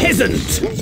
Peasant!